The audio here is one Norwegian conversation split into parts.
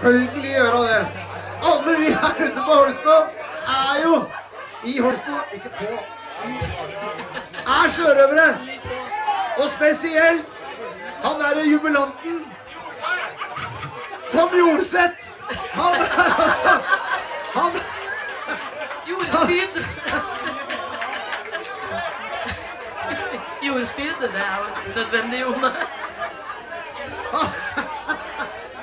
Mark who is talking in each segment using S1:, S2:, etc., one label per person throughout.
S1: selvfølgelig gjøre det. Alle vi her ute på Holsbo er jo i Holsbo, ikke på i, er sjørøvere. Og spesielt han derre jubilanten. Tom Jolseth. Han er altså Han
S2: Jordspyd. Jordspyd, det er jo nødvendig, Jone.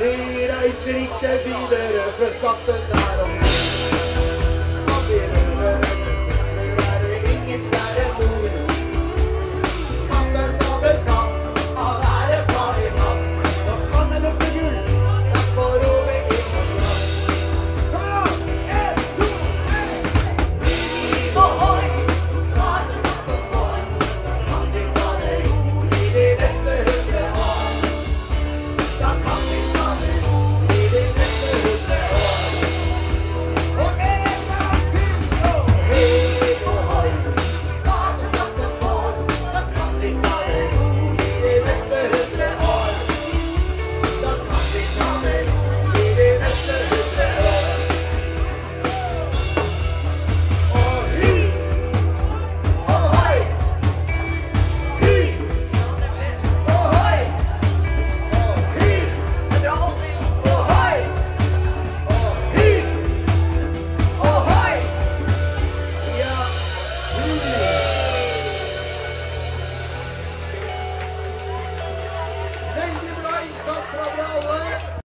S1: Vi reiser ikke videre før skatten er